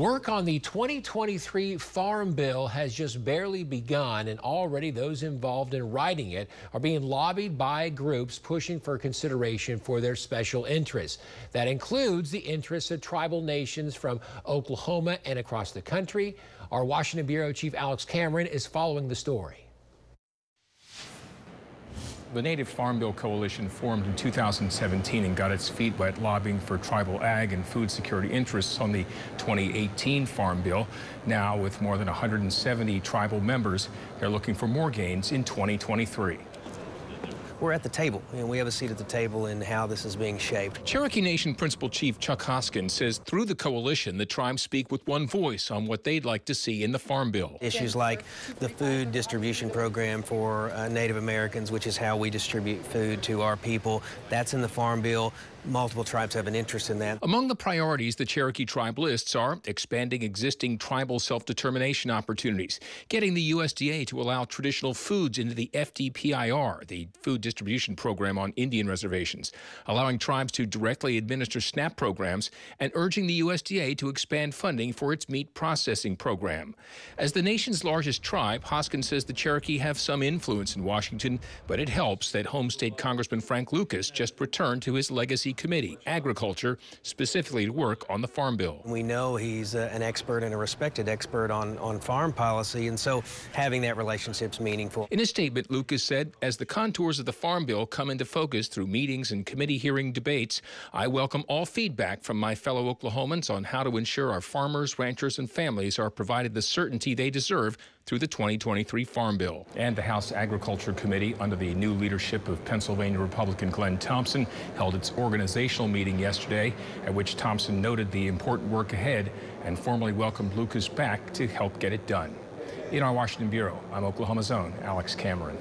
Work on the 2023 Farm Bill has just barely begun, and already those involved in writing it are being lobbied by groups pushing for consideration for their special interests. That includes the interests of tribal nations from Oklahoma and across the country. Our Washington Bureau Chief Alex Cameron is following the story. The Native Farm Bill Coalition formed in 2017 and got its feet wet lobbying for tribal ag and food security interests on the 2018 Farm Bill. Now, with more than 170 tribal members, they're looking for more gains in 2023 we're at the table, and we have a seat at the table in how this is being shaped. Cherokee Nation Principal Chief Chuck Hoskin says through the coalition, the tribes speak with one voice on what they'd like to see in the Farm Bill. Issues like the food distribution program for uh, Native Americans, which is how we distribute food to our people, that's in the Farm Bill. Multiple tribes have an interest in that. Among the priorities the Cherokee tribe lists are expanding existing tribal self-determination opportunities, getting the USDA to allow traditional foods into the FDPIR, the Food Distribution Program on Indian reservations, allowing tribes to directly administer SNAP programs, and urging the USDA to expand funding for its meat processing program. As the nation's largest tribe, Hoskins says the Cherokee have some influence in Washington, but it helps that home state Congressman Frank Lucas just returned to his legacy Committee, Agriculture, specifically to work on the Farm Bill. We know he's uh, an expert and a respected expert on, on farm policy, and so having that relationship is meaningful. In a statement, Lucas said, as the contours of the Farm Bill come into focus through meetings and committee hearing debates, I welcome all feedback from my fellow Oklahomans on how to ensure our farmers, ranchers, and families are provided the certainty they deserve through the 2023 Farm Bill. And the House Agriculture Committee, under the new leadership of Pennsylvania Republican Glenn Thompson, held its organizational meeting yesterday, at which Thompson noted the important work ahead and formally welcomed Lucas back to help get it done. In our Washington Bureau, I'm Oklahoma's own Alex Cameron.